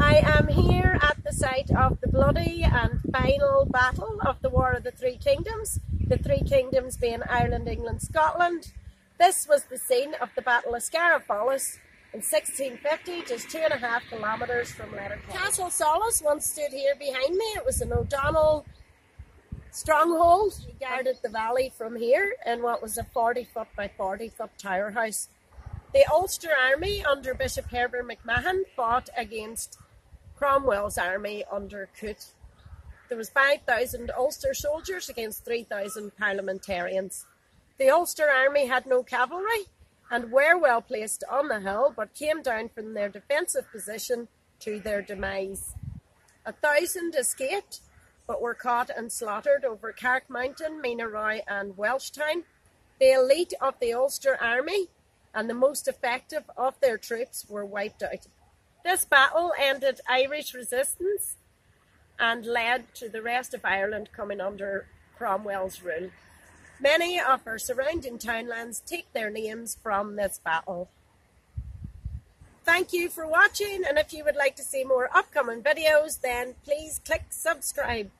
I am here at the site of the bloody and final battle of the War of the Three Kingdoms, the Three Kingdoms being Ireland, England, Scotland. This was the scene of the Battle of Scarrifholis in 1650, just two and a half kilometres from Letterkenny. Castle Solis once stood here behind me. It was an O'Donnell stronghold. He guarded the valley from here in what was a 40 foot by 40 foot tower house. The Ulster Army under Bishop Heber McMahon fought against Cromwell's army under Coote. There was 5,000 Ulster soldiers against 3,000 parliamentarians. The Ulster army had no cavalry and were well placed on the hill, but came down from their defensive position to their demise. A thousand escaped, but were caught and slaughtered over Carrick Mountain, Meenaroy and Welshtown. The elite of the Ulster army and the most effective of their troops were wiped out. This battle ended Irish resistance and led to the rest of Ireland coming under Cromwell's rule. Many of our surrounding townlands take their names from this battle. Thank you for watching and if you would like to see more upcoming videos then please click subscribe.